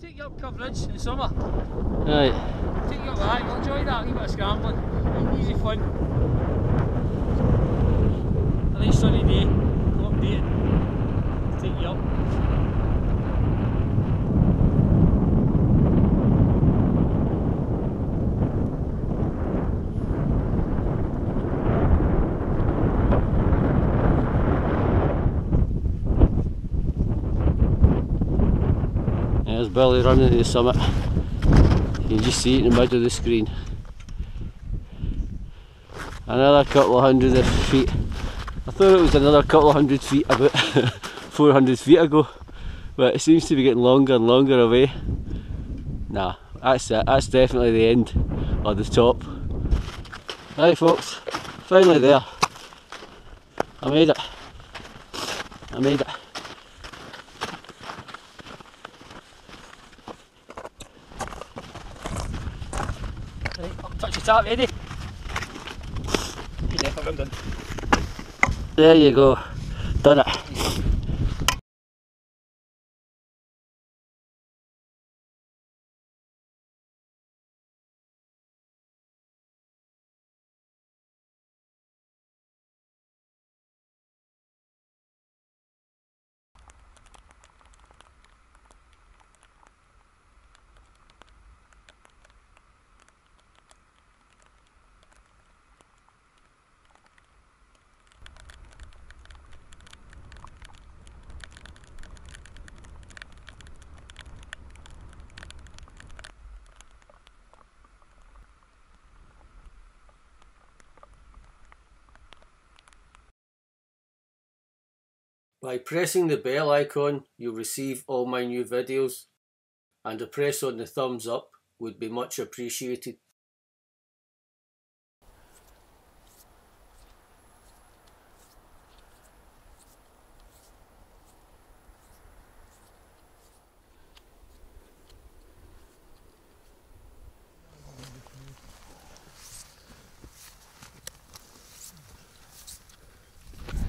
Take your coverage in the summer. Right. Take your bag, you'll enjoy that, a bit of scrambling. Easy fun. A nice sunny day, hot day. Billy running to the summit. You can just see it in the middle of the screen. Another couple of hundred feet. I thought it was another couple of hundred feet about 400 feet ago, but it seems to be getting longer and longer away. Nah, that's it. That's definitely the end of the top. Right, folks, finally there. I made it. I made it. Right, up, touch your tap, Eddie. Yeah, I'm done. There you go. Done it. By pressing the bell icon, you'll receive all my new videos, and a press on the thumbs up would be much appreciated.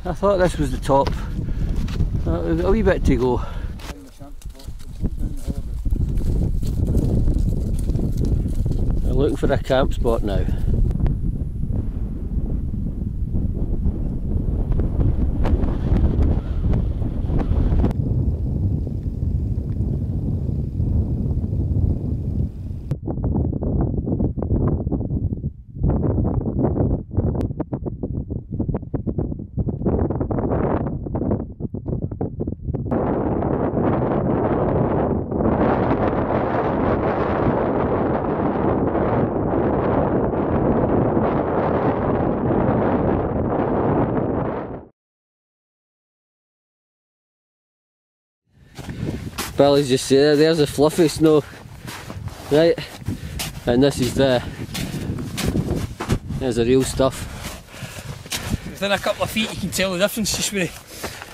I thought this was the top. Uh, a wee bit to go. I'm looking for a camp spot now. Billy's just there, there's the fluffy snow. Right, and this is the, there's the real stuff. Within a couple of feet you can tell the difference just with,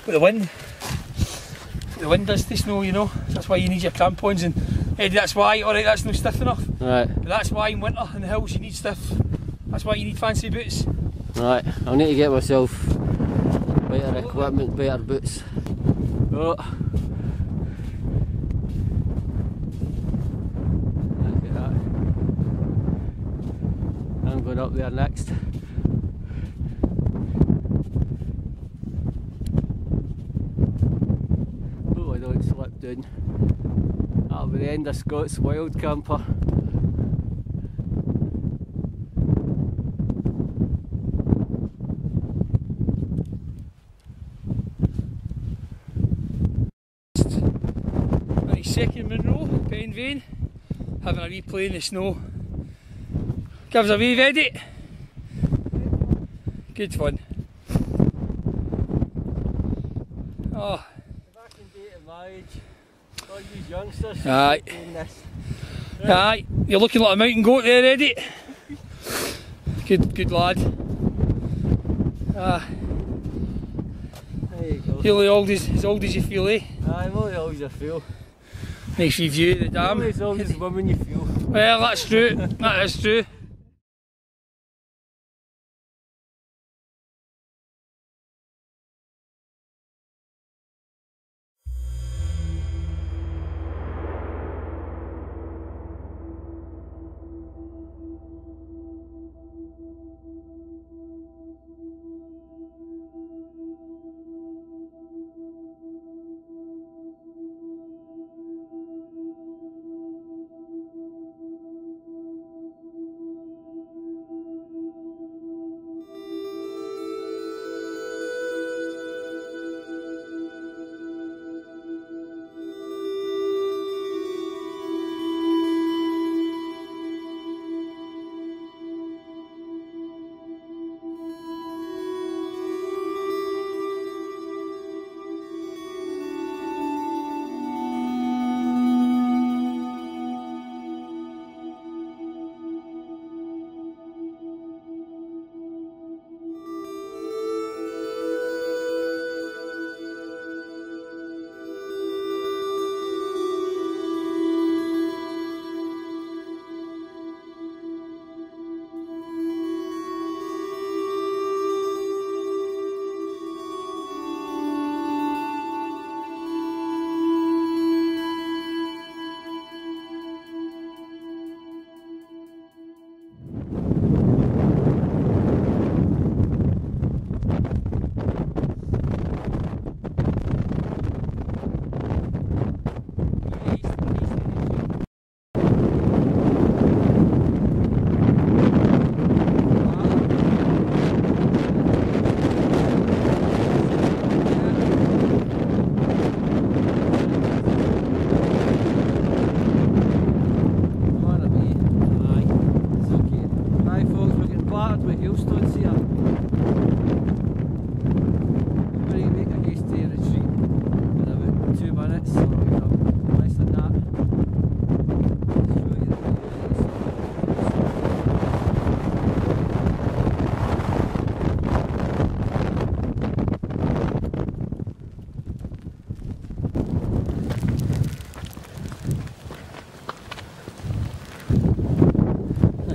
with the wind. The wind does to snow, you know. That's why you need your crampons and Eddie, that's why, alright that's not stiff enough. Right, But that's why in winter in the hills you need stiff. That's why you need fancy boots. right, I'll need to get myself better equipment, better boots. Oh. Look at that. I'm going up there next. Oh, I don't slip down. That'll be the end of Scots Wildcamper. Second Munro, Ben Vane, having a wee play in the snow. Gives a wave, Eddie. Good fun. Oh, Back in date at my age, all these youngsters Aye. aye, you're looking like a mountain goat there, Eddie. Good, good lad. Ah, There you go. you're only old as, as old as you feel, eh? I'm only always a fool. Nice wee view of the dam. Always always women you feel. Well, that's true. That is true.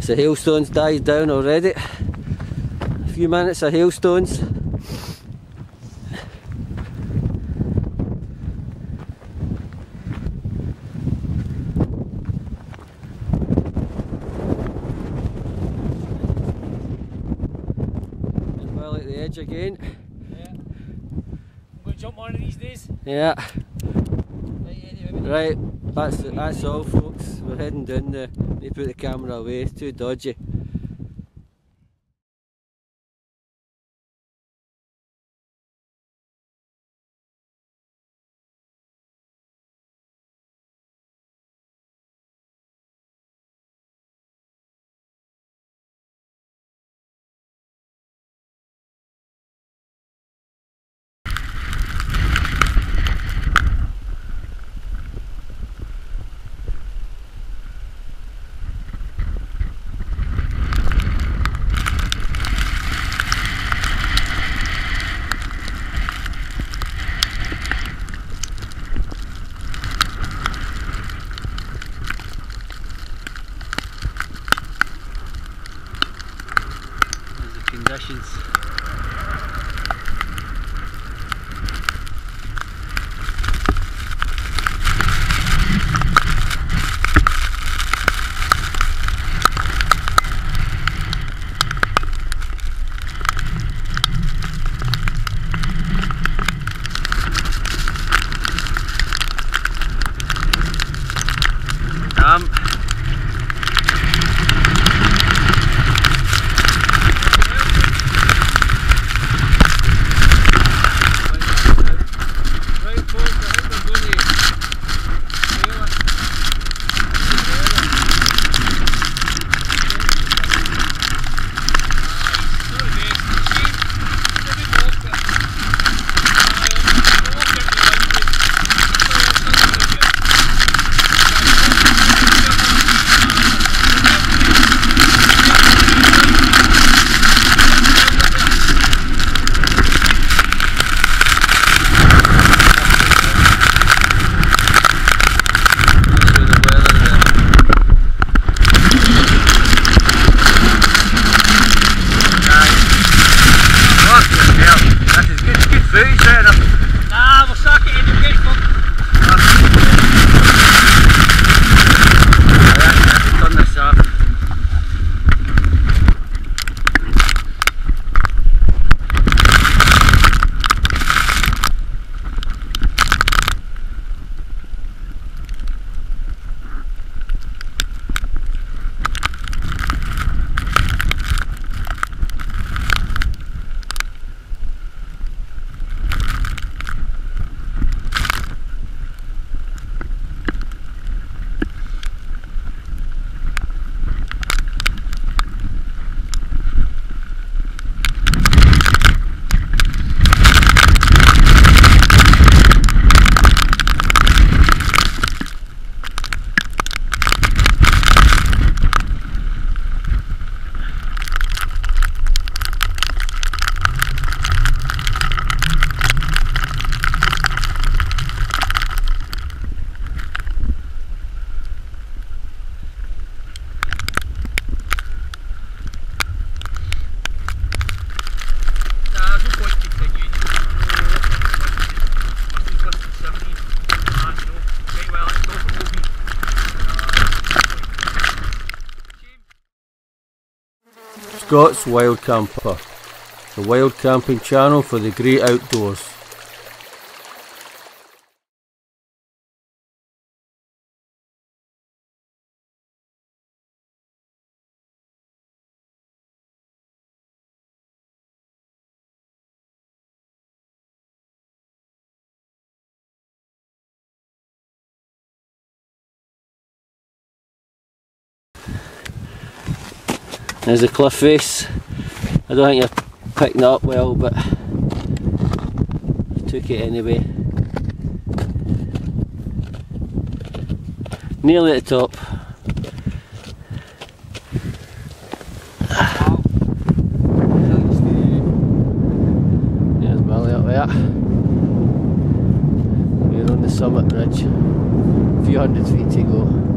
The hailstones died down already. A few minutes of hailstones. Well at the edge again. Yeah. I'm going to jump on it these days. Yeah. Right, anyway. Right, that's that's all folks. We're heading down there. Uh, they put the camera away, it's too dodgy. There's the Scott's Wild Camper, the wild camping channel for the great outdoors. There's a cliff face. I don't think you're picking up well, but I took it anyway. Nearly at the top. There's Billy up there. We're on the summit ridge. A few hundred feet to go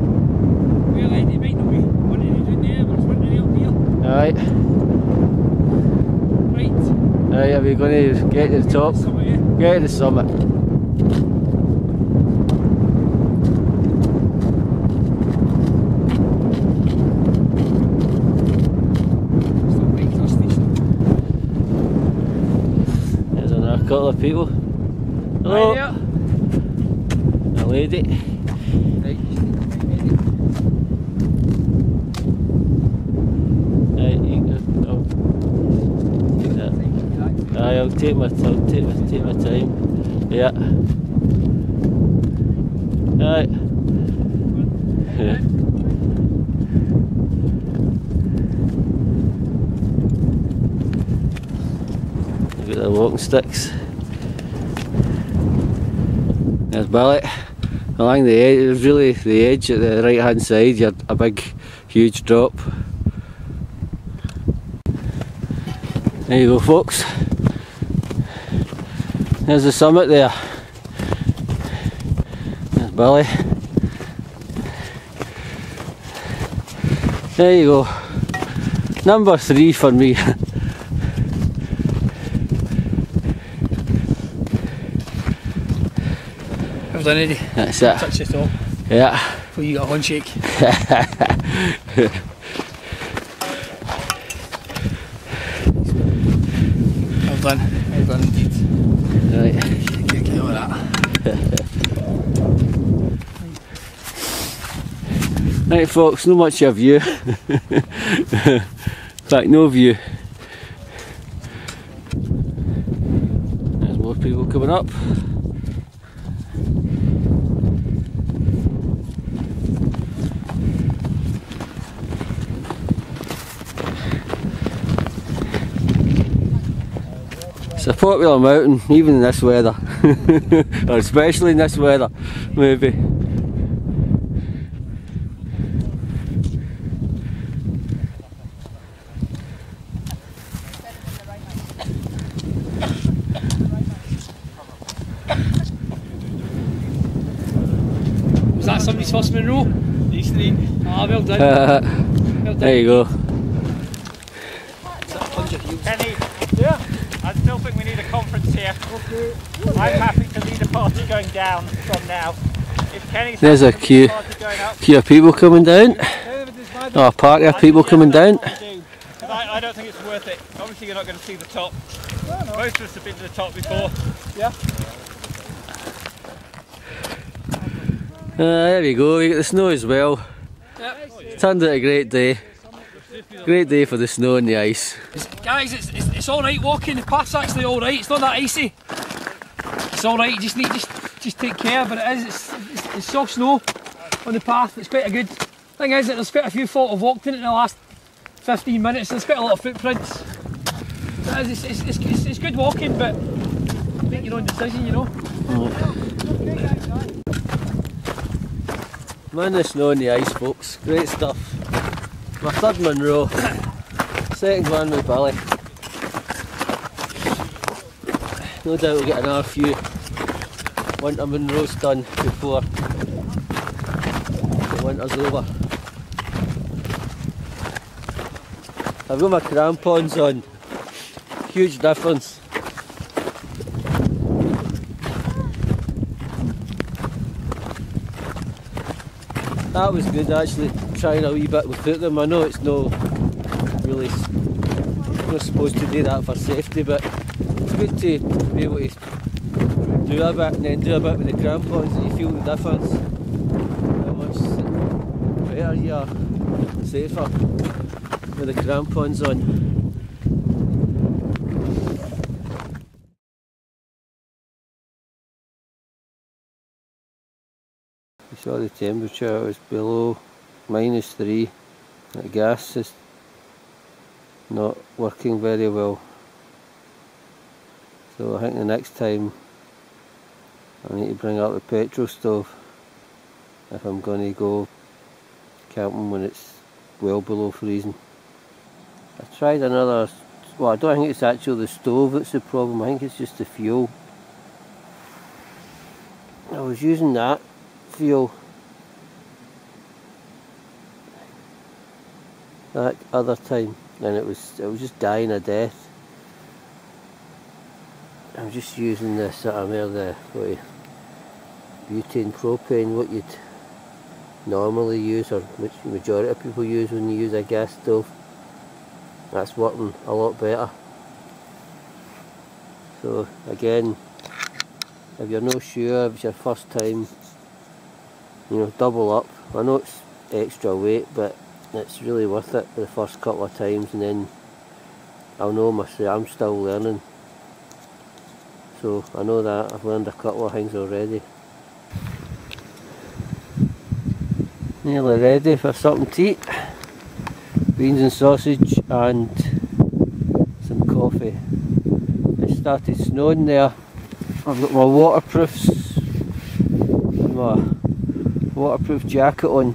Eddie might not be wanting to do there, but it's one Alright. Right. Right, are we going to get to the top? Get to the summit. Still right to. There's another couple of people. Hello, a lady. Right, you just need to get ready. Right, you go. Oh. Take that. Aye, I'll take my I'll take my take my time. Yeah. Right. Yeah. Look at the walking sticks. There's Billy. Along the edge, really the edge at the right hand side, you had a big, huge drop. There you go, folks. There's the summit there. There's Billy. There you go. Number three for me. Well done, Eddie. That's it. Touch the top Yeah. before you got a handshake. Well done. Well done indeed. Right. Get, get over that. Folks, not much of you. In fact, no view. There's more people coming up. It's a popular mountain, even in this weather. or especially in this weather, maybe. Was that somebody's first Munro? Eastern. Ah, well done. Uh, Well done. There you go. Plunge your heels. Kenny, yeah. I still think we need a conference here. I'm happy to lead a party going down from now. If Kenny's There's a happy to lead queue. party going Queue of people coming down. Oh, a party of people coming down. I, I don't think it's worth it. Obviously, you're not going to see the top. Most of us have been to the top before. Yeah. Uh, there we go, we get the snow as well. Yep. Turned out a great day. Great day for the snow and the ice. It's- guys, it's, it's, it's all right walking. The path's actually all right. It's not that icy. It's all right. You just need just just take care. But it is. It's, it's, it's soft snow on the path. It's quite a good thing. Is that there's quite a few folk have walked in it in the last 15 minutes. There's quite a lot of footprints. It is, it's, it's, it's, it's good walking, but make your own decision. You know. Man, the snow and the ice, folks. Great stuff. My third Munro. Second one with Billy. No doubt we'll get another few winter Munros done before the winter's over. I've got my crampons on. Huge difference. That was good actually, trying a wee bit without them. I know it's no really not supposed to do that for safety, but it's good to be able to do a bit and then do a bit with the crampons and you feel the difference. How much better you are, safer with the crampons on. Saw the temperature, was below minus three. The gas is not working very well. So I think the next time I need to bring out the petrol stove if I'm going to go camping when it's well below freezing. I tried another, well I don't think it's actually the stove that's the problem, I think it's just the fuel. I was using that fuel that other time and it was it was just dying a death. I'm just using sort of more the butane propane what you'd normally use or which majority of people use when you use a gas stove. That's working a lot better. So again, if you're not sure, if it's your first time, you know, double up. I know it's extra weight, but it's really worth it the first couple of times and then I'll know myself, I'm still learning. So I know that, I've learned a couple of things already. Nearly ready for something to eat. Beans and sausage and some coffee. It started snowing there. I've got my waterproofs my waterproof jacket on.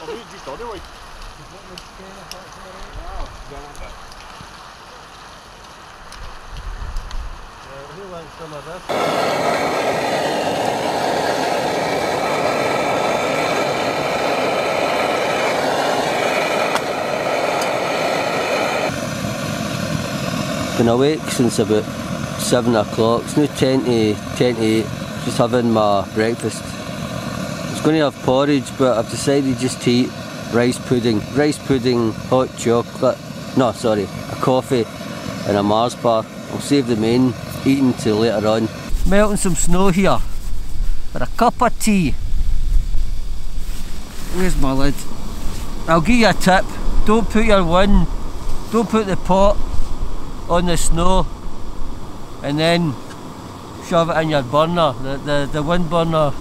in de doen? Of niet, die kan nooit. Heel lang staan dat. Been awake since about seven o'clock. It's now ten to ten to eight. Just having my breakfast. Was going to have porridge, but I've decided just to eat rice pudding. Rice pudding, hot chocolate. No, sorry, a coffee and a Mars bar. I'll save the main eating till later on. Melting some snow here for a cup of tea. Where's my lid? I'll give you a tip. Don't put your one, don't put the pot on the snow and then shove it in your burner. The the, the wind burner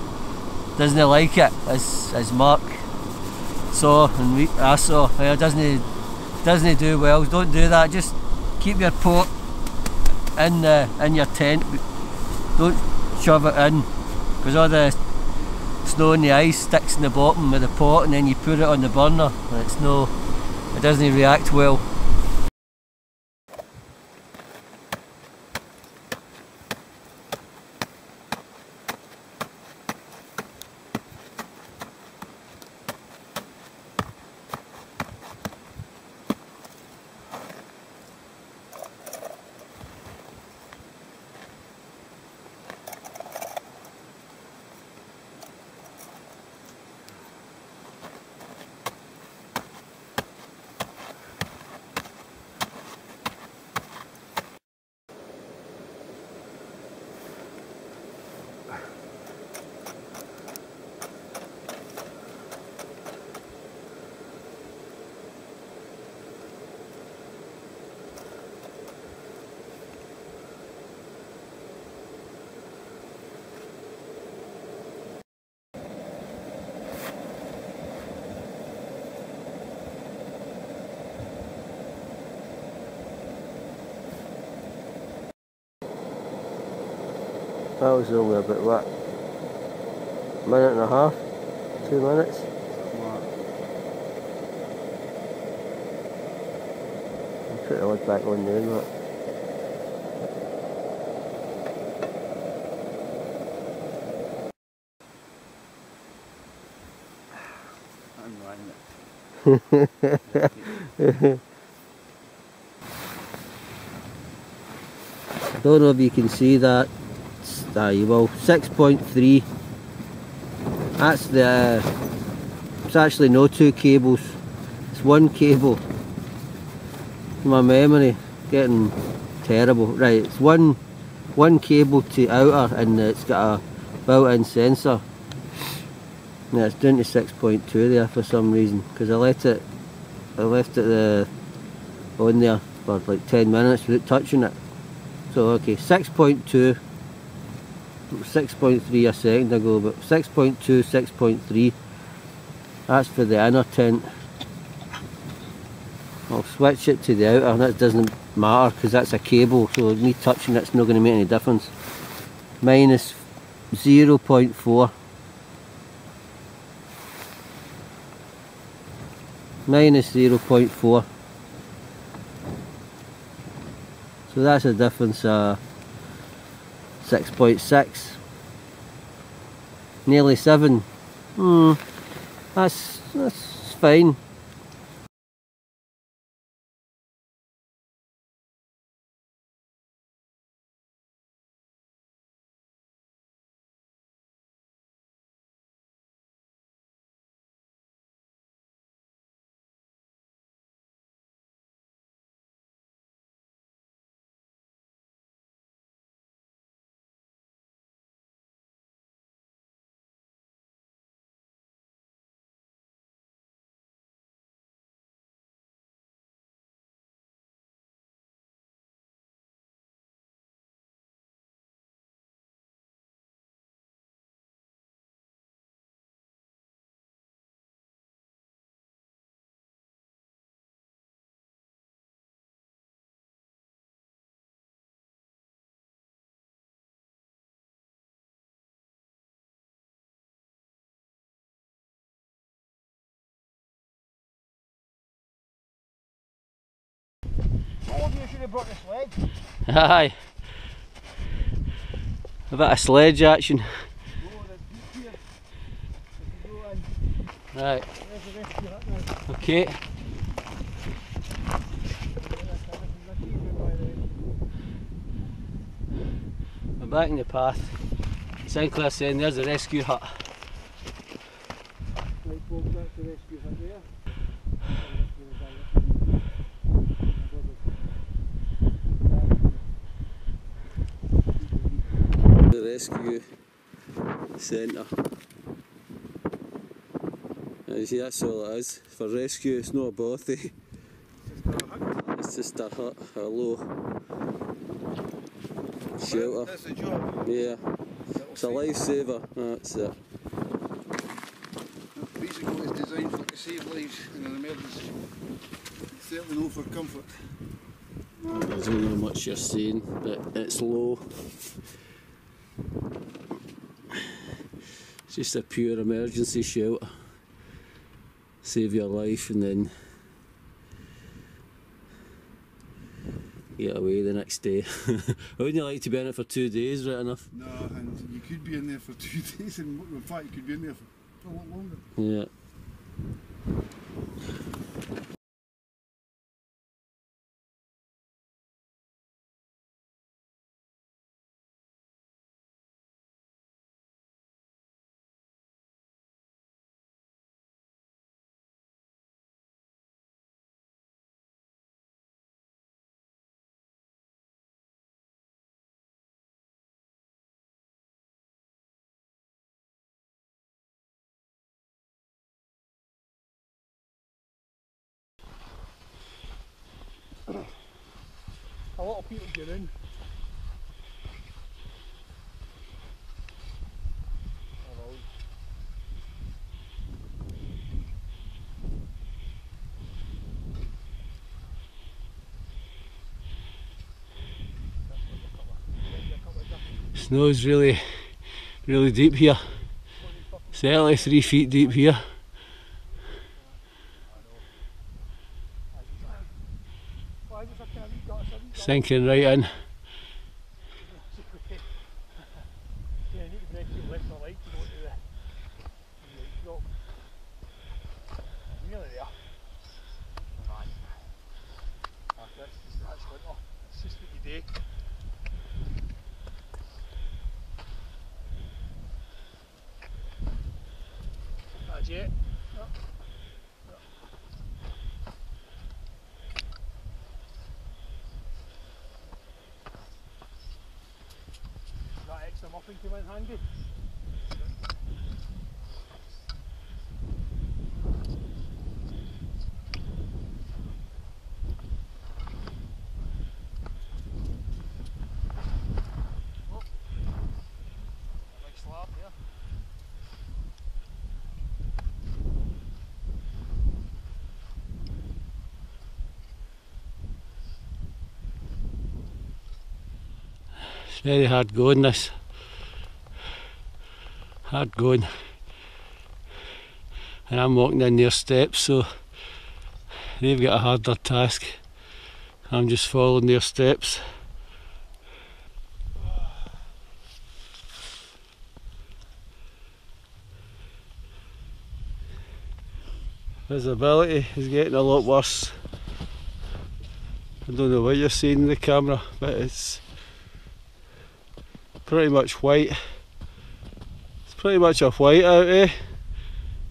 doesn't like it as as Mark saw and we I saw. It doesn't doesn't do well. Don't do that. Just keep your pot in the in your tent. Don't shove it in because all the snow and the ice sticks in the bottom of the pot and then you put it on the burner and it's no it doesn't react well. Was only about what? Minute and a half? Two minutes? I'll put the lid back on there, look. I don't know if you can see that. Ah, you will. 6.3. That's the. It's actually no two cables. It's one cable. My memory getting terrible. Right, it's one one cable to outer and it's got a built-in sensor. Yeah, it's down to 6.2 there for some reason because I left it I left it the, on there for like 10 minutes without touching it. So okay, 6.2 6.3 a second ago, but 6.2, 6.3 that's for the inner tent I'll switch it to the outer and it doesn't matter because that's a cable so me touching it's not going to make any difference. Minus 0.4 minus 0.4 so that's a difference uh 6.6 nearly 7 hmm that's that's fine Told you you should have brought the sledge. Aye. A bit of sledge action. Right. Okay. We're back in the path. Sinclair saying there's a rescue hut. The rescue centre. As you see, that's all it is. For rescue, it's not a bothy. It's just a hut, a low shelter. That's the job. Yeah, it's a lifesaver. That's it. Basically, it's designed for to save lives in an emergency. Certainly not for comfort. I don't know much you're seeing, but it's low. It's just a pure emergency shelter. Save your life and then get away the next day. Wouldn't you like to be in it for two days, right enough? No, and you could be in there for two days, and in fact, you could be in there for a lot longer. Yeah. A lot of people get in. Snow's really, really deep here. Certainly three feet deep here. Sinking right in. Yeah, you need to break your left or right to go to the, the right drop. Nearly there. Right. Ah, that's, that's winter. It's just what you do. That's it. Yep. Yep. That extra muffin came in handy. Oh. Big slab there. It's very hard going this. Hard going. And I'm walking in their steps so they've got a harder task. I'm just following their steps. Visibility is getting a lot worse. I don't know what you're seeing in the camera, but it's pretty much white. It's pretty much a white out, eh?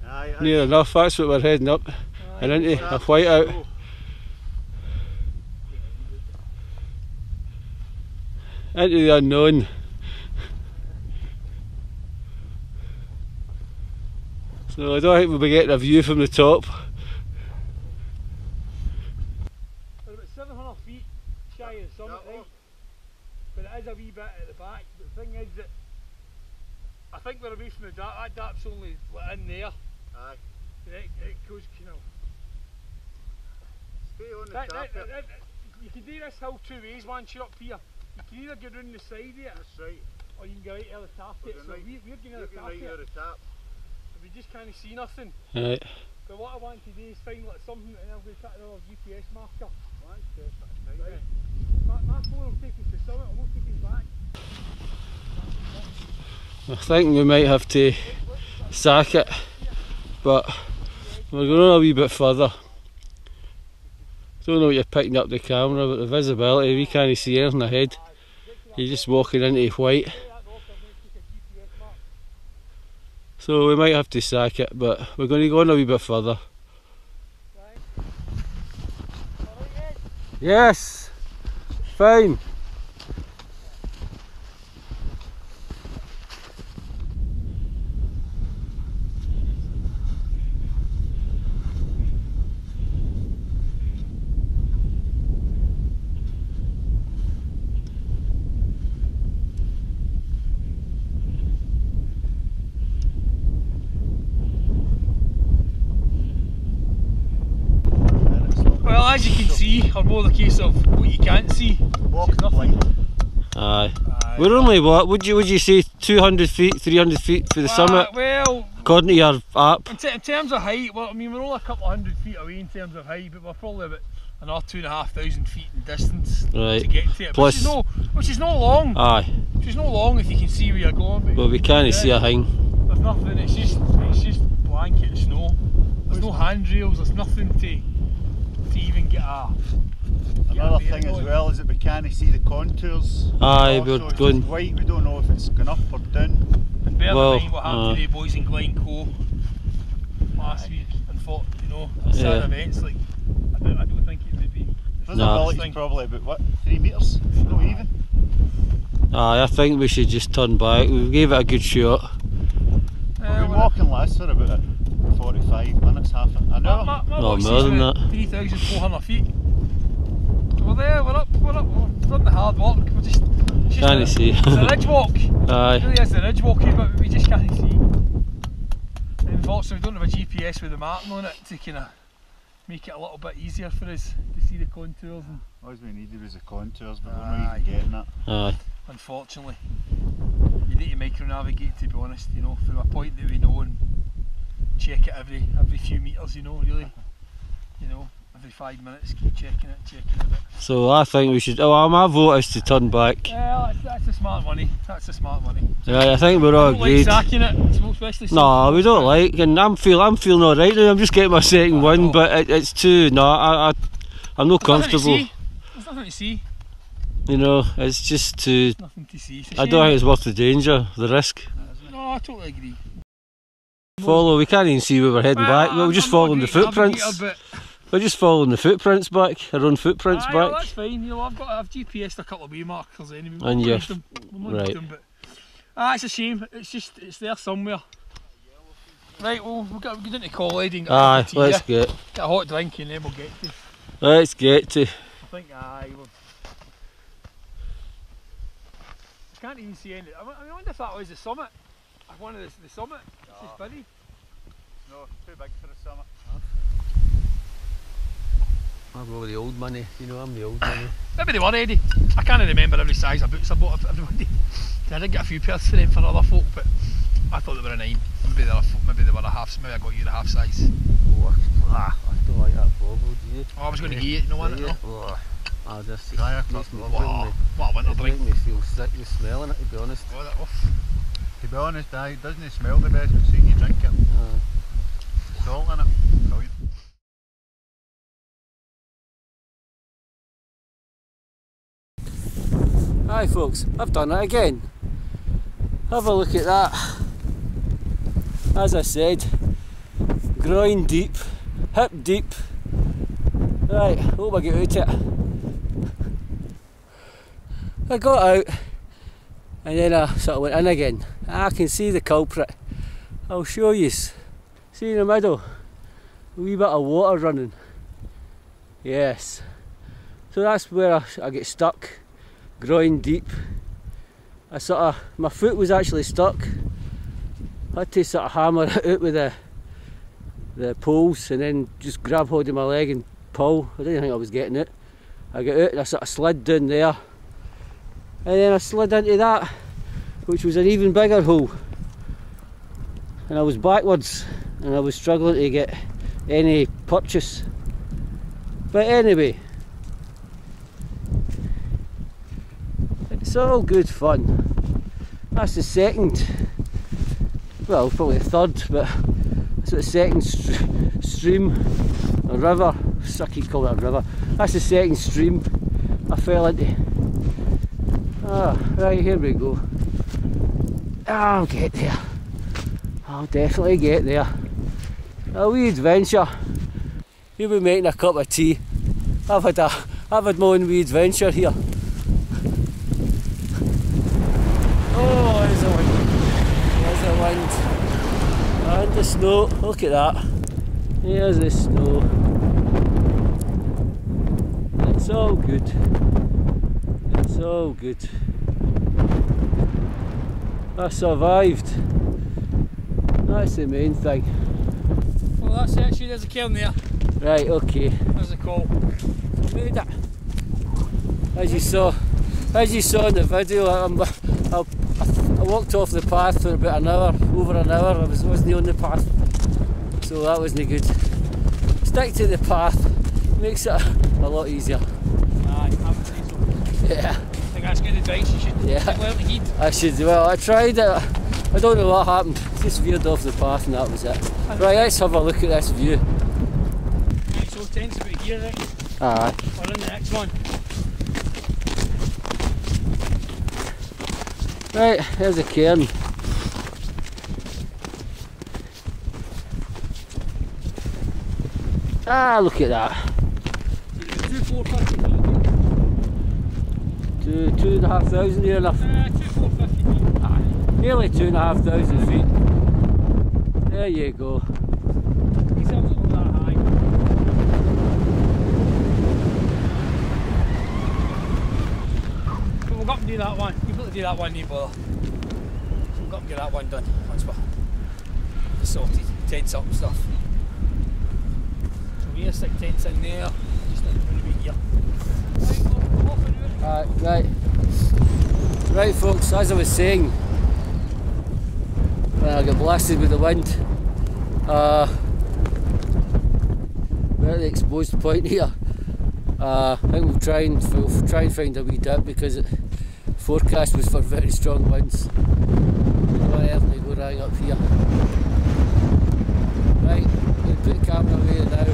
Aye, Near enough, that's what we're heading up and into a white out. Into the unknown. So I don't think we'll be getting a view from the top. We're about 700 feet shy of the summit, Yeah, right? But it is a wee bit at the back. But the thing is that I think we're away from the dap. That dap's only in there. Aye. It, it goes kind of. Stay on the That, top. that, that, that, you can do this hill two ways once you're up here. You can either go down the side here. That's right. or you can go right to the top of it. We're So going we, we're going to the top right of near it. the. We just can't see nothing. Right. But what I want to do is find like something and I'm going to cut another GPS marker. One step at a time. Right. My, my phone will take us to summit, I won't take us back. I think we might have to sack it, but we're going a wee bit further. Don't know you're picking up the camera, but the visibility, we can't see anything ahead. You're just walking into white. So we might have to sack it, but we're going to go on a wee bit further. Yes, fine. Well, as you can see, or more the case of what you can't see. Walking nothing. blind. Aye. Aye. We're only what? Would you would you say 200 feet, 300 feet for the ah, summit, Well, according to your app? in, in terms of height, well, I mean, we're only a couple of hundred feet away in terms of height, but we're probably about another two and a half thousand feet in distance Right. to get to it. Plus- which is no, which is no long. Aye. Which is no long if you can see where you're going. But Well, we can't see a thing. There's nothing. It's just, it's just blanket snow. There's no handrails. There's nothing to, to even get a. get a Another thing as well is that we can't see the contours. Aye, we're it's going- just white. We don't know if it's gone up or down. And bear Well, in mind what happened uh, to the boys in Glencoe last week and thought, you know, sad Yeah. events like. I don't, I don't think it would be. Visibility's Thing. probably about what three meters. No even. Aye, I think we should just turn back. We gave it a good shot. We've been walking last for about 45 minutes, half an an hour. My, my No, more than that. 3,400 feet. So we're there, we're up, we're up, we're done the hard work. We're just. it's just Can't a- see. It's a ridge walk. It Aye. really is a ridge walk here, but we just can't see. And unfortunately, we don't have a GPS with the marking on it to kind of make it a little bit easier for us to see the contours. And All we needed was the contours, but we're not even getting that. Aye. unfortunately, you need to micro navigate to be honest. You know, from a point that we know and check it every every few meters. You know, really. You know, every five minutes, keep checking it, checking it. So I think we should. Oh, my vote is to turn back. Well, that's, that's the smart money. That's the smart money. Right, I think we're all don't like agreed. sacking it, especially. No, we don't like, and I'm feel I'm feeling all right now. I'm just getting my second one, but it, it's too. No, I, I I'm not There's comfortable. see. There's nothing to see. You know, it's just too. Nothing to see. A I don't think it's worth the danger, the risk. No, I totally agree. Follow. We can't even see where we're heading back. We're I'm- just a following the footprints. Navigator, We're just following the footprints back. Our own footprints Aye, well, back. that's fine. You know, I've got I've GPSed a couple of waymarkers anyway. And We'll yes, use them. We'll use right. them, but ah, it's a shame. It's just it's there somewhere. Right, well, we'll get, we'll get into college and get, a Aye, cup tea, let's yeah? get. get a hot drink and then we'll get to. Let's get to. I think aye. We'll, I can't even see any. I wonder if that was the summit. Like One of the, the summit. It's just buddy. No, too big for the summit. I'm over the old money. You know, I'm the old money. Maybe they were Eddie. I can't remember every size of boots I bought for everybody. I did get a few pairs for them for other folk, but I thought they were a nine. Maybe they were, maybe they were a half. Maybe I got you the half size. Oh, ah, I don't like that bubble, do you? Oh, I was going to get you. No one. No. Oh, I'll just makes me, Wow. What a winter it drink. make me feel sick with smelling it, to be honest. Oh, that off. To be honest, aye, it doesn't smell the best, but seeing you drink it, Uh, salt in it, Hi folks, I've done it again. Have a look at that. As I said, groin deep, hip deep. Right, hope I get out it. I got out and then I sort of went in again. I can see the culprit. I'll show you. See in the middle, a wee bit of water running. Yes. So that's where I, I get stuck groin deep. I sort of my foot was actually stuck. I had to sort of hammer it out with the the poles and then just grab hold of my leg and pull. I didn't think I was getting it. I got out and I sort of slid down there. And then I slid into that, which was an even bigger hole. And I was backwards and I was struggling to get any purchase. But anyway, It's all good fun. That's the second, well, probably the third, but that's the second st- stream, a river. I keep calling it a river. That's the second stream I fell into. Ah, right, here we go. I'll get there. I'll definitely get there. A wee adventure. You'll be making a cup of tea. I've had a, I've had my own wee adventure here. Oh, there's a wind. There's a wind. And the snow. Look at that. Here's the snow. It's all good. It's all good. I survived. That's the main thing. Well, that's. See, there's a cairn there. Right, okay. There's a call. made it. As you saw, as you saw in the video, I'm, walked off the path for about an hour, over an hour. I was, wasn't on the path, so that wasn't good. Stick to the path, makes it a, a lot easier. Aye, I would say so. Yeah, I think that's good advice. You should Yeah. take well heed. I should. Well, I tried it. I don't know what happened. Just veered off the path, and that was it. Right, let's have a look at this view. Right, so tense about here, right? Aye. We're in the next one. Right, there's a cairn. Ah, look at that. Two, four, fifty. Two, two and a half thousand near enough. Uh, nearly two and a half thousand feet. There you go. These hills are that high. But we'll go up and do that one. Got to do that one, need bother. So we'll go up get that one done once we're sorted, tents up and stuff. So we're stick tents in there, just to here. Right, out. Right, right. Folks, as I was saying, when I got blasted with the wind, uh, we're at the exposed point here. Uh, I think we'll try and we'll try and find a wee dip because it, forecast was for very strong winds. We'll go ahead go right up here. Right, we'll put the camera away now,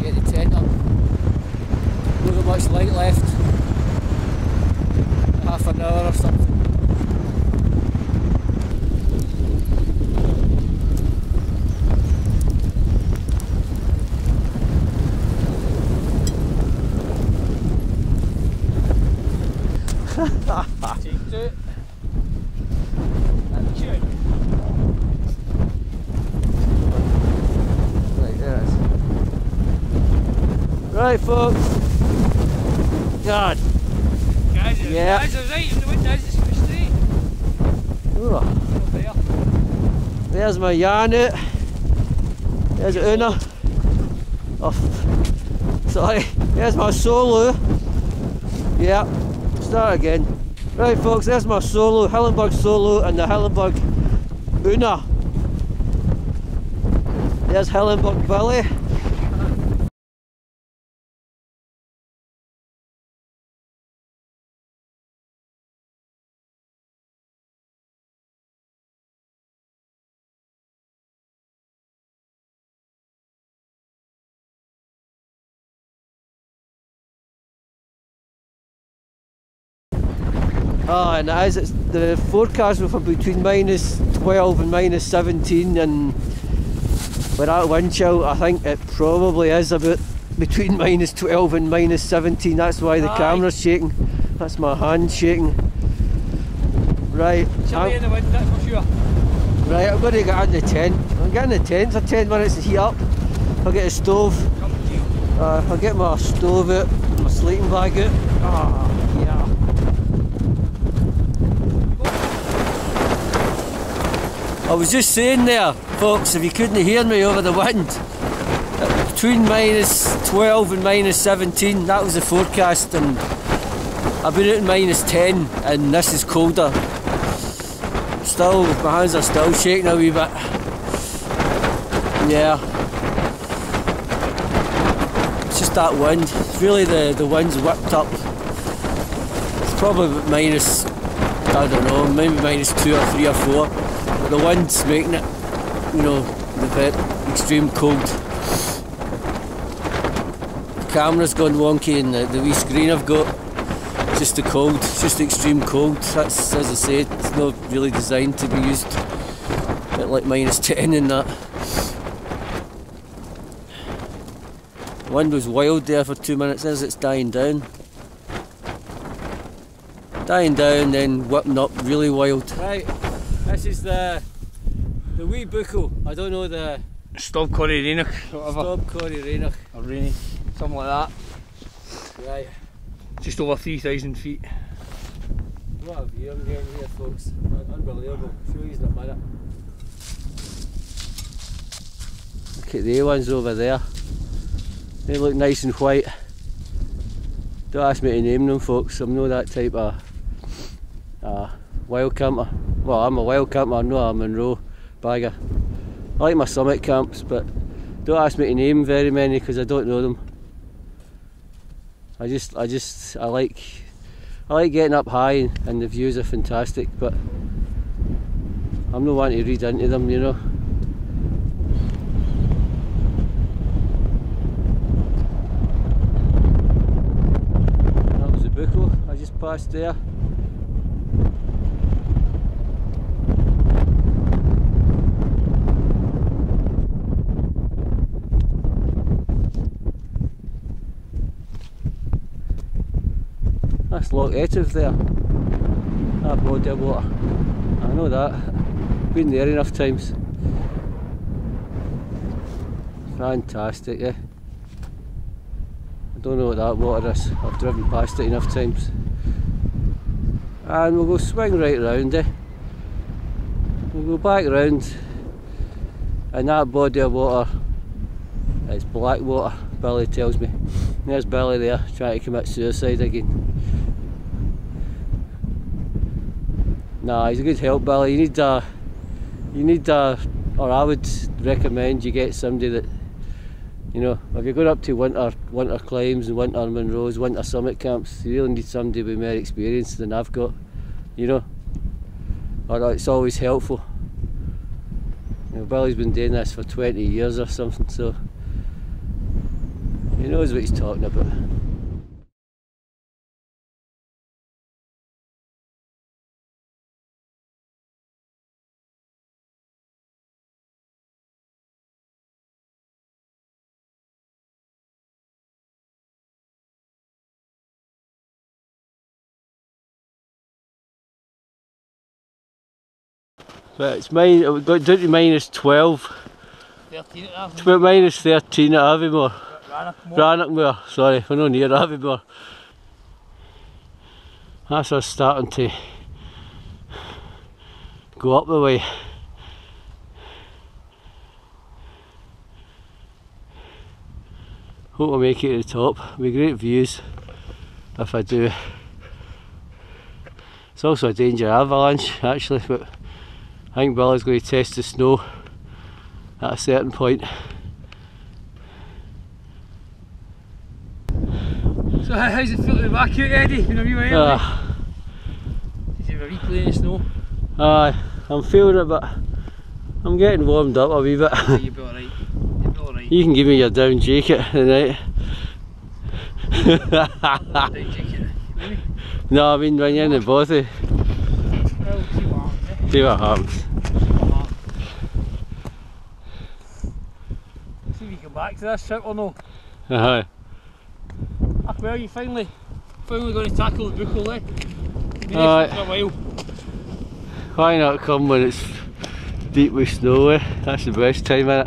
get the tent up. Not much light left half an hour or something. Take two. And two. Right, there it is. Right, folks. God. Guys, Yeah. guys right, the wind is, it's going straight. Ooh, Up there. there's my yarn out. There's Unna. Oh, sorry. There's my Soulo. Yeah, start again. Right folks, there's my Soulo, Hilleberg Soulo and the Hilleberg Unna. There's Hilleberg Billy. Oh, and as it's the forecast were for between minus 12 and minus 17, and with that wind chill, I think it probably is about between minus 12 and minus 17. That's why the Aye. camera's shaking. That's my hand shaking. Right, Chilly I'm, in the wind, that's for sure. right, I'm going to get in the tent. I'm getting the tent for 10 minutes to heat up. I'll get a stove. Uh, I'll get my stove out, my sleeping bag out. Ah, I was just saying there, folks, if you couldn't hear me over the wind, between minus 12 and minus 17, that was the forecast, and I've been out in minus 10, and this is colder. Still, my hands are still shaking a wee bit. Yeah. It's just that wind. It's really, the, the wind's whipped up. It's probably minus, I don't know, maybe minus 2 or 3 or 4 the wind's making it, you know, the bit extreme cold. The camera's gone wonky and the, the wee screen I've got, just the cold, just extreme cold. That's, as I say, it's not really designed to be used at like minus 10 and that. Wind was wild there for two minutes as it's dying down. Dying down, then whipping up really wild. Right, this is the the wee buckle. I don't know the Stob Coire Raineach, whatever. Stob Coire Raineach. Or Rainy, something like that. Right, Just over 3,000 feet. what a view I'm getting here, folks. Unbelievable. Show you in a minute. Look at the ones over there. They look nice and white. Don't ask me to name them, folks. I'm not that type of uh, wild camper. Well, I'm a wild camper, I'm not a Munro bagger. I like my summit camps, but don't ask me to name very many because I don't know them. I just, I just, I like, I like getting up high and, the views are fantastic, but I'm not one to read into them, you know. That was the buckle I just passed there. Loch Etive there. That body of water. I know that. Been there enough times. Fantastic, yeah. I don't know what that water is. I've driven past it enough times. And we'll go swing right round, eh? We'll go back round. And that body of water is black water, Billy tells me. There's Billy there, trying to commit suicide again. Nah, he's a good help, Billy. You need a, you need a, or I would recommend you get somebody that, you know, if you're going up to winter winter climbs and winter Munros, winter summit camps, you really need somebody with more experience than I've got, you know. Or it's always helpful. You know, Billy's been doing this for 20 years or something, so he knows what he's talking about. But it's mine, uh, it got down to minus 12. 13 at that. It's about minus 13 at Aviemore. Rannoch Moor. Rannochmore, sorry, we're not near Aviemore. That's us starting to go up the way. Hope I make it to the top. With great views. if I do. It's also a danger avalanche actually, but I think Billy's going to test the snow at a certain point. So how's it feel to be back out, Eddie? Been a wee eh? Ah, Did you have a replay in the snow? aye, I'm feeling it, but I'm getting warmed up a wee bit. Yeah, you'll be alright. You'll be alright. you can give me your down jacket tonight. Down jacket. Maybe. no, I mean when you're in the bothy, eh? see what happens. See what happens. See if you come back to this trip or no. Aye. Ah, well, you finally, finally going to tackle the buckle, eh? Here for a while. Why not come when it's deep with snow? Eh? That's the best time in it.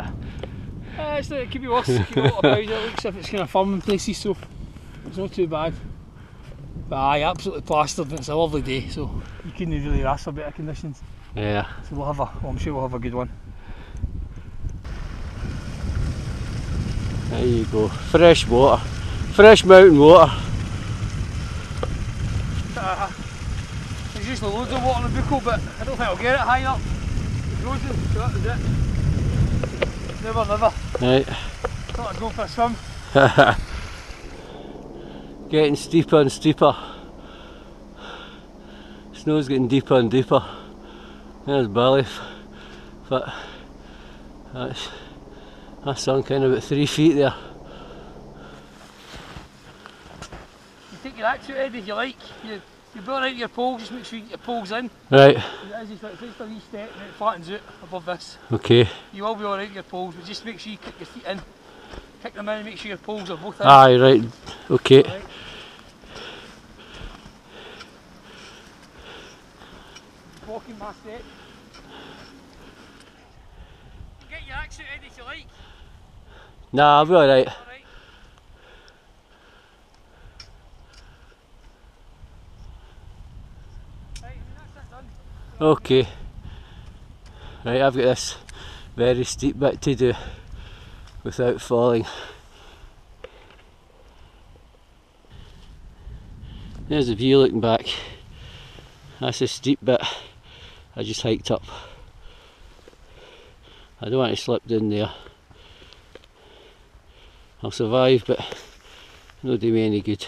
Uh, it's, it could be worse. It could be a lot about it. It looks if it's kind of firm in places, so it's not too bad. But aye, absolutely plastered. and It's a lovely day, so you couldn't really ask for better conditions. Yeah. So we'll have a, well, I'm sure we'll have a good one. There you go. Fresh water. Fresh mountain water. Uh, there's usually loads of water in the buckle, but I don't think I'll get it high up. It's frozen, so that was it. Never, never. Right. Thought I'd go for a swim. getting steeper and steeper. Snow's getting deeper and deeper. There's Billy. But that's that's sunk in about three feet there. You take your axe out, Eddie, if you like. You, you build out your poles, just make sure you get your poles in. Right, As you start, just a wee step and it flattens out above this. okay. You will be alright with your poles, but just make sure you kick your feet in. Kick them in and make sure your poles are both in. Aye, right, okay. Right. Walking my step. Get your axe out, Eddie, if you like. Nah, I'll be alright. Alright. Right, that's it done. Okay. Right, I've got this very steep bit to do without falling. There's a view looking back. That's a steep bit I just hiked up. I don't want to slip down there. I'll survive, but no do me any good.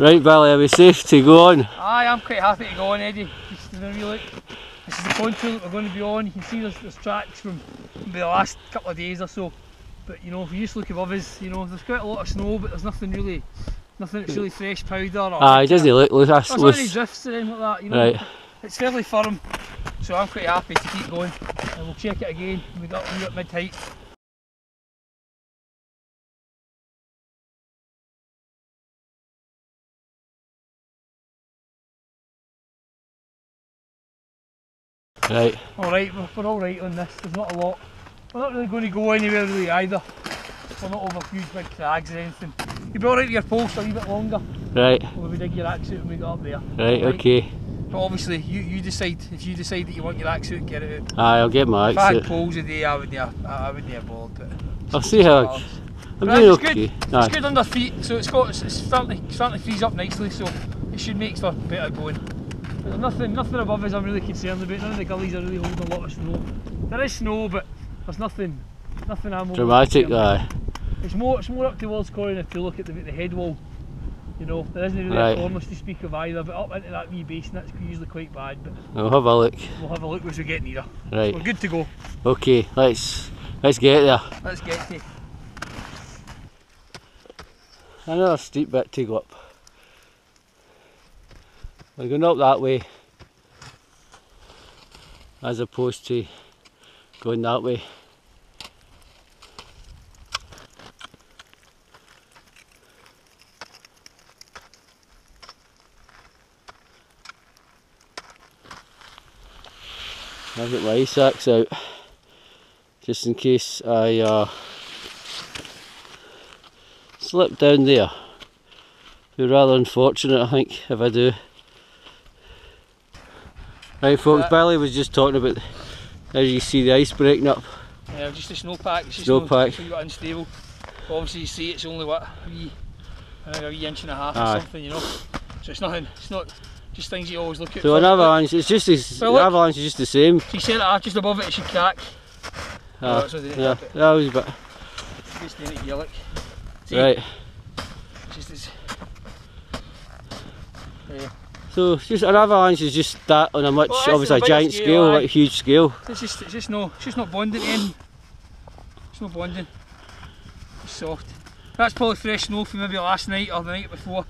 Right, Valley, are we safe to go on? Aye, I'm quite happy to go on, Eddie. Just to really look. This is the contour that we're going to be on. You can see there's, there's tracks from the last couple of days or so. But you know, if you just look above us, you know, there's quite a lot of snow, but there's nothing really, nothing that's really fresh powder or. It doesn't look look that's There's not any drifts or anything like that, you know. Right, It's fairly firm, so I'm quite happy to keep going. And we'll check it again. We got we got mid right. Alright, we're, we're alright on this. There's not a lot. We're not really going to go anywhere really either. We're not over huge big crags or anything. You'll be alright with your post a wee bit longer. Right, We'll be dig your axe out when we get up there. right, Alright? okay. But obviously, you, you decide. If you decide that you want your axe out, get it out. Aye, I'll get my If I had axe poles a day, I wouldn't have, I, I wouldn't have bothered. But I'll see how Balance. I'm Right, doing it's okay. Good. Aye. It's good under feet, so it's got it's, it's starting to, starting to freeze up nicely, so it should make for better going. There's nothing nothing above us I'm really concerned about. None of the gullies are really holding a lot of snow. There is snow, but there's nothing nothing I'm Dramatic, about. It's more it's more up towards Corrin if you look at the, the head wall. You know, there isn't really Right. a cornice to speak of either, but up into that wee basin that's usually quite bad. But I'll have a look. we'll have a look as we get nearer. Right, We're good to go. okay, let's let's get there. Let's get to Another steep bit to go up. We're going up that way as opposed to going that way. I've got my ice axe out just in case I uh, slip down there. Be rather unfortunate, I think, if I do. Right folks, Yeah. Billy was just talking about, as you see the ice breaking up. Yeah, just a snowpack. It's just Snowpack. No, got unstable. But obviously, you see, it's only what a wee, a wee inch and a half Aye. or something, you know. So it's nothing. It's not just things you always look at. So an avalanche, it's just as, Well, the look. avalanche is just the same. So you it up just above it, it should crack. Ah, Oh, so they didn't yeah, that was a bit, Just doing it here, like. See, right. it's Just as, So just an avalanche is just that on a much, Well, obviously a giant scale, scale, like a huge scale. it's just, it's just no, it's just not bonding in. It's not bonding. It's soft. That's probably fresh snow from maybe last night or the night before.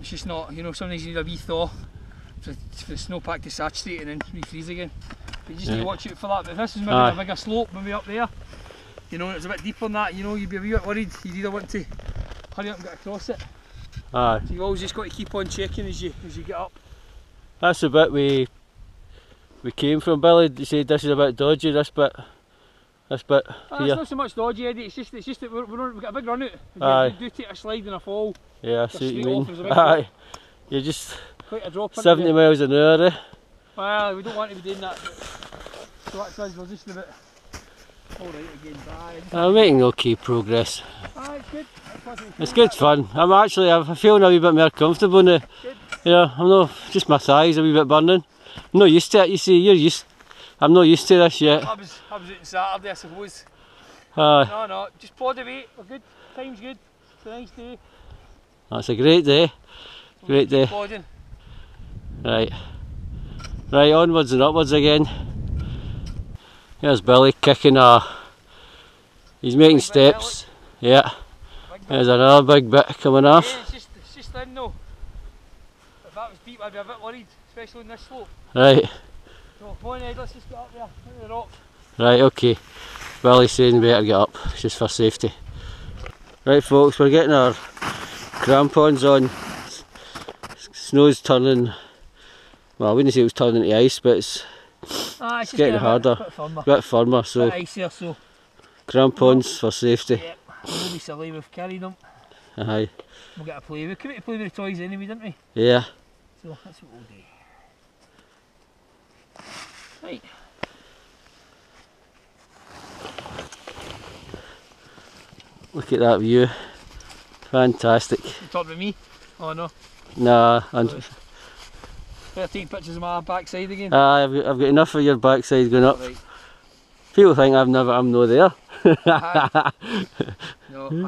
It's just not, you know, sometimes you need a wee thaw for, for the snowpack to saturate and then refreeze again. But you just need to watch out for that. But if this is maybe Aye. a bigger slope, maybe up there, you know, it's a bit deeper than that, you know, you'd be a wee bit worried. You'd either want to hurry up and get across it. Aye, So you've always just got to keep on checking as you as you get up. that's the bit we we came from. Billy, you said this is a bit dodgy. This bit, this bit here. it's not so much dodgy, Eddie. It's just it's just that we're, we're we've got a big run out. Aye. You do take a slide and a fall, Yeah, I see what you mean. there's a big Aye, you're just quite a drop. 70 miles an hour. Eh? Well, we don't want to be doing that. So that's us. We're just a bit. All right again. Bye. I'm making okay progress. It's good. It wasn't It's too good fun. I'm actually, I'm feeling a wee bit more comfortable now. You know, I'm not, just my thighs are a wee bit burning. I'm not used to it, you see, you're used, I'm not used to this yet. I was I was out on Saturday, I suppose. Aye, No, no, just plod away. We're good. Time's good. It's a nice day. that's a great day. Great day. Plodding. Right. Right, onwards and upwards again. Here's Billy kicking a. He's making Big steps. Yeah. Big. There's another big bit coming off. Yeah, it's just it's just thin though. If that was deep, I'd be a bit worried, especially on this slope. Right, So on, Ed, let's just get up there. The rock. right, okay. Billy's saying we better get up, it's just for safety. Right folks, we're getting our crampons on. Snow's turning, well I wouldn't say it was turning to ice, but it's Ah, it's, it's getting harder, a bit, firmer. bit firmer, so, bit so. crampons for safety. Yep, we'll be silly with carrying them. Aye. We'll get a play. We came to play with the toys anyway, didn't we? Yeah. So that's what we'll do. Right. Look at that view. Fantastic. You talking about me? Oh no. Nah, oh, I'm, 13 pictures of my backside again. Aye, I've got, I've got enough of your backside going up. Right. People think I've never, I'm no there. no, I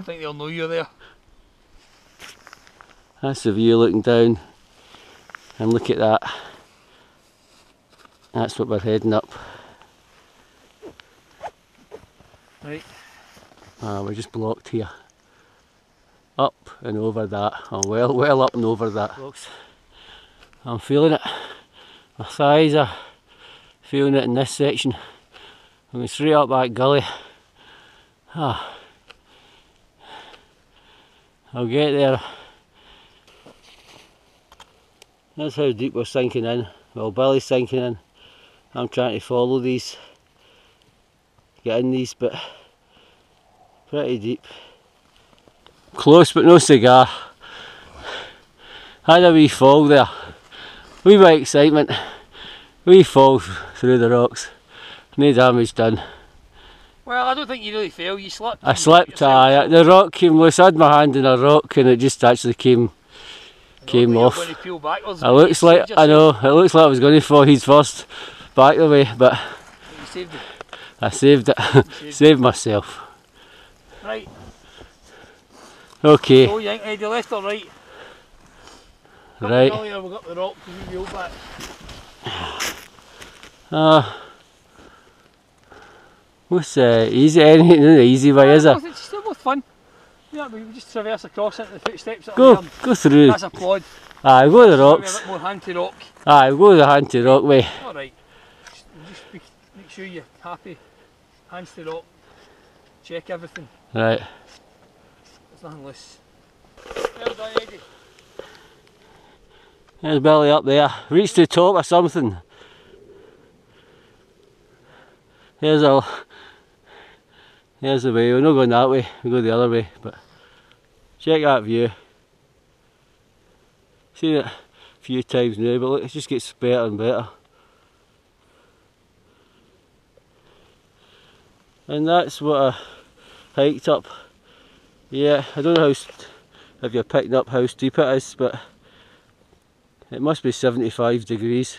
think they'll know you're there. That's the view looking down. And look at that. That's what we're heading up. Right. Ah, we're just blocked here. Up and over that. Oh, well, well up and over that. Blocks. I'm feeling it. My thighs are feeling it in this section. I'm going straight up that gully. Ah. I'll get there. That's how deep we're sinking in. Well, Billy's sinking in. I'm trying to follow these, get in these, but pretty deep. Close but no cigar. Had a wee fall there. Wee bit of excitement. Wee fall through the rocks. No damage done. Well, I don't think you really fell. You slipped. I slipped, aye. The rock came loose. I had my hand in a rock and it just actually came came off. Going to peel backwards, It looks like I know. It looks like I was going to fall he's first back the way, but You saved it. I saved it. saved saved myself. Right. Okay, So you think Eddie left or right? Couple right. Earlier we got the rock to wheel back. Uh, what's uh, easy? Anything the easy way is it? It's still both fun. Yeah, we just traverse across it, the footsteps that Go, are there. go through. That's a plod. Aye, go to the Maybe A rocks. bit more hand to rock. Aye, go to the hand to rock way. Alright. Just, just be, make sure you're happy. Hands to rock. Check everything. Right. There's nothing loose. Well done, Eddie. There's Billy up there. Reach the top of something. Here's a. Here's the way. We're not going that way. We go the other way. But check that view. Seen it a few times now, but look, it just gets better and better. And that's what I hiked up. Yeah, I don't know how if you're picking up how steep it is, but it must be 75 degrees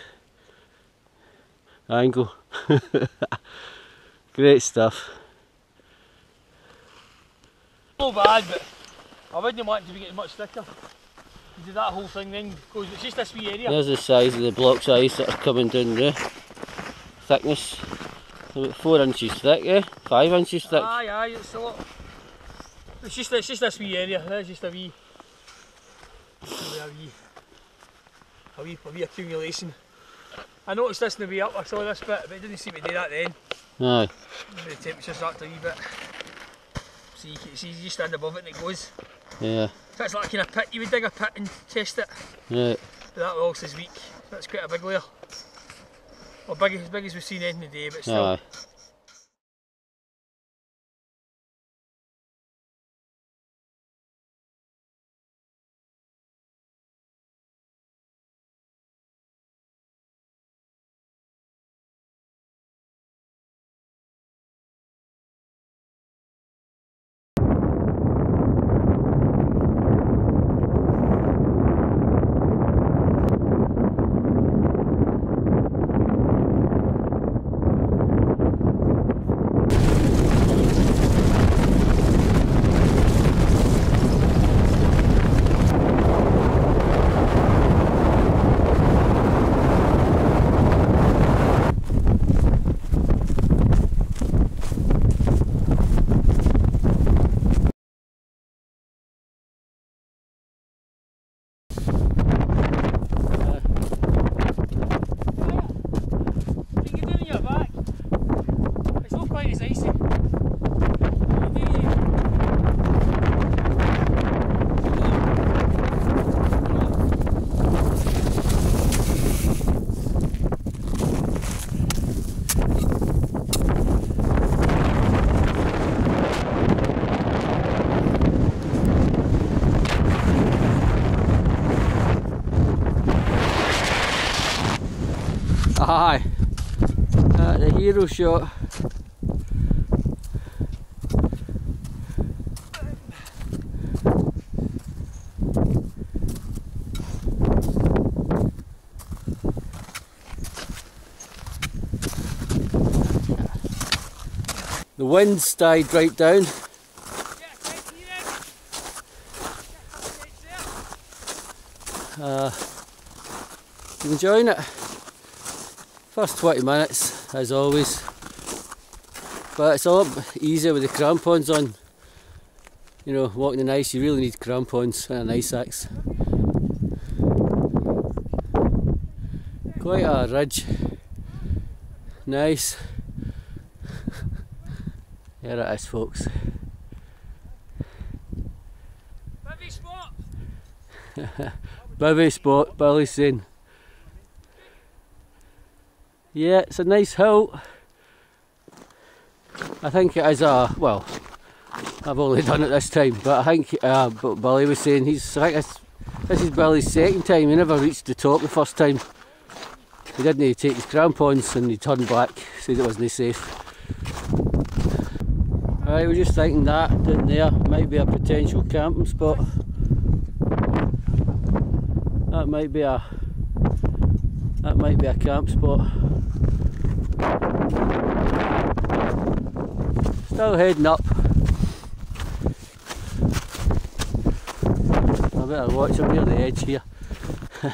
angle. Great stuff. No bad, but I wouldn't want it to be getting much thicker. Do that whole thing then goes, it's just this wee area. There's the size of the blocks of ice that are coming down there. Thickness, about four inches thick, yeah? Five inches thick. Aye, aye, it's a lot. It's just, it's just this wee area, there's just a wee, a wee, a wee, a wee accumulation. I noticed this in the way up, I saw this bit, but it didn't seem to do that then. Aye. The temperature's dropped a wee bit. See, you can see you stand above it and it goes. Yeah, If it's like in a pit, you would dig a pit and test it. right. But that also is weak. That's quite a big layer. Well, big, as big as we've seen in the day, but still. Aye. Aye. Uh, the hero shot. The wind's died right down. Uh, you enjoying it? First 20 minutes, as always. But it's a lot easier with the crampons on. You know, walking the ice, you really need crampons and an ice axe. Quite a ridge. Nice. Here it is, folks. Bivvy spot. Bivvy spot, Billy's saying. Yeah, it's a nice hill. I think it is a well. I've only done it this time, but I think uh, but Billy was saying he's. I think this, is Billy's second time. He never reached the top the first time. He didn't take his crampons and he turned back, said it wasn't safe. Right, we're just thinking that down there might be a potential camping spot. That might be a that might be a camp spot. Still heading up. I better watch him near the edge here.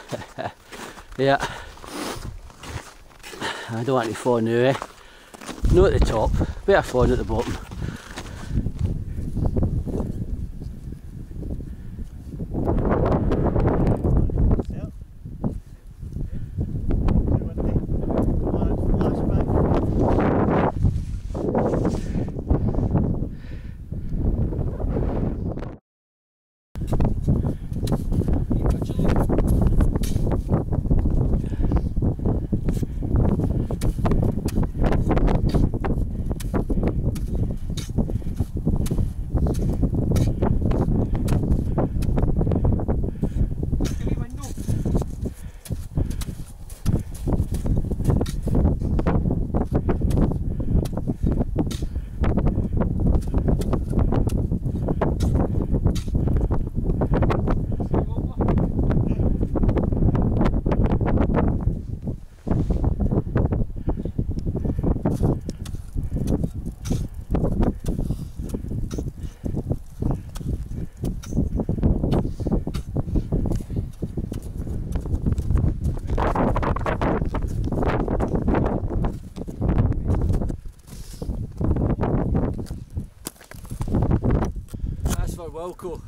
yeah. I don't want to fall now, eh? No at the top, better fall at the bottom. John.